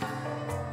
Música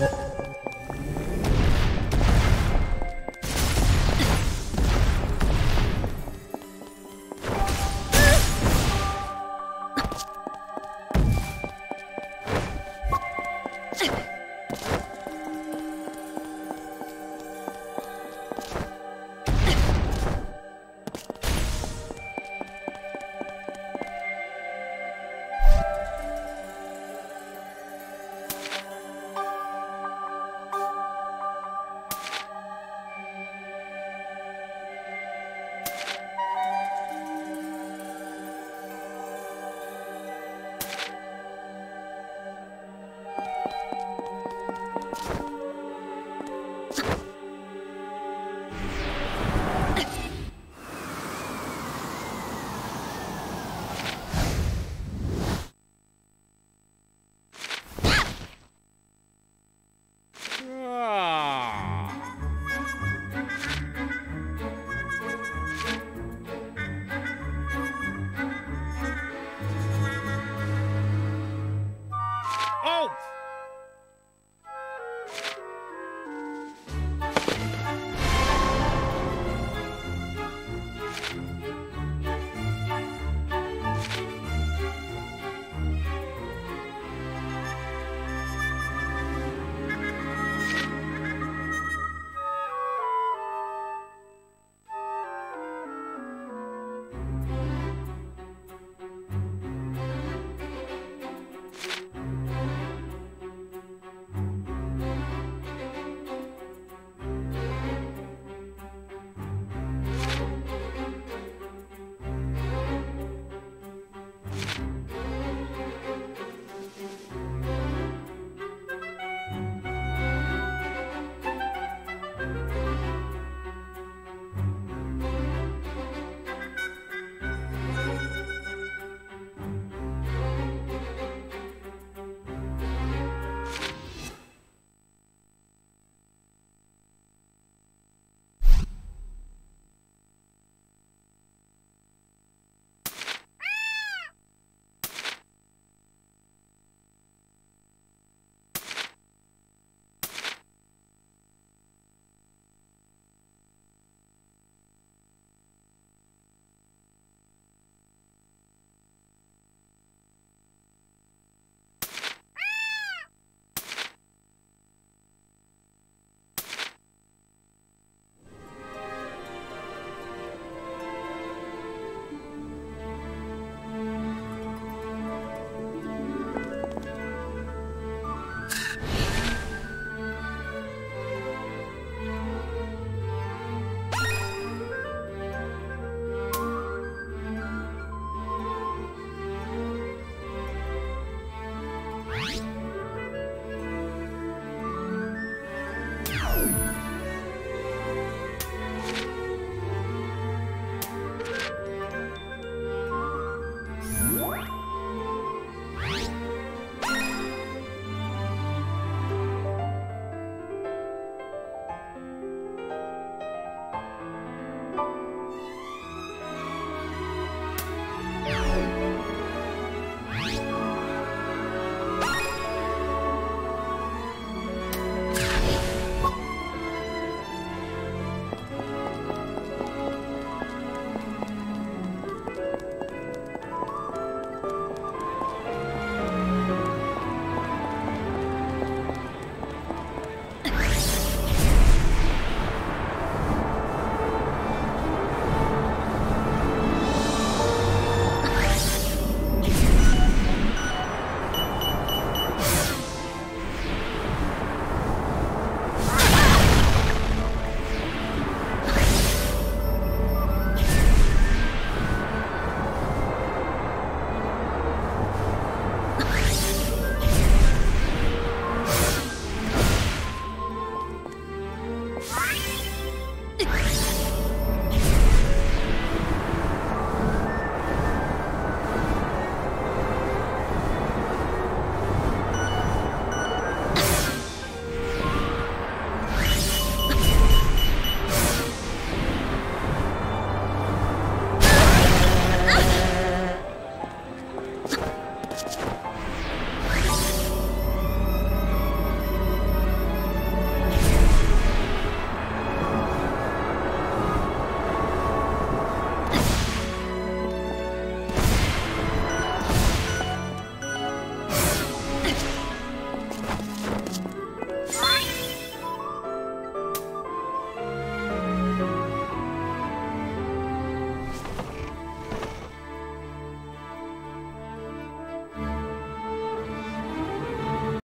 Oh.